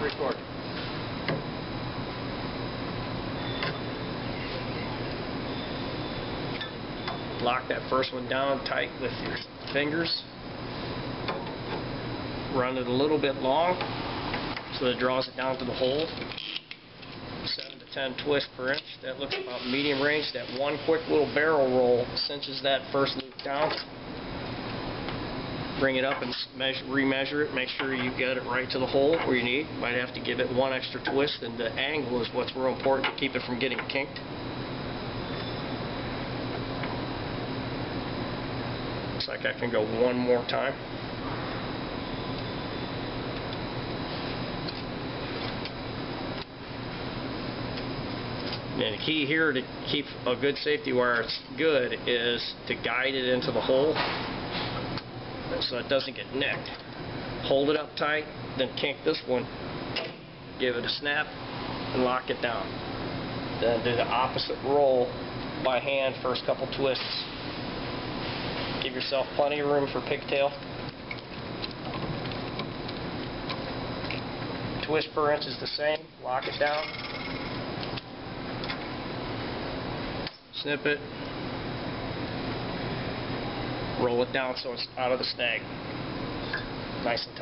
and record. Lock that first one down tight with your fingers. Run it a little bit long so it draws it down to the hole. 7 to 10 twists per inch. That looks about medium range. That one quick little barrel roll cinches that first loop down. Bring it up and measure, remeasure it. Make sure you get it right to the hole where you need. Might have to give it one extra twist, and the angle is what's real important to keep it from getting kinked. Looks like I can go one more time. And the key here to keep a good safety wire good is to guide it into the hole so it doesn't get nicked. Hold it up tight, then kink this one, give it a snap, and lock it down. Then do the opposite roll by hand first couple twists. Give yourself plenty of room for pigtail. Twist per inch is the same, lock it down. Snip it. Roll it down so it's out of the snag. Nice and tight.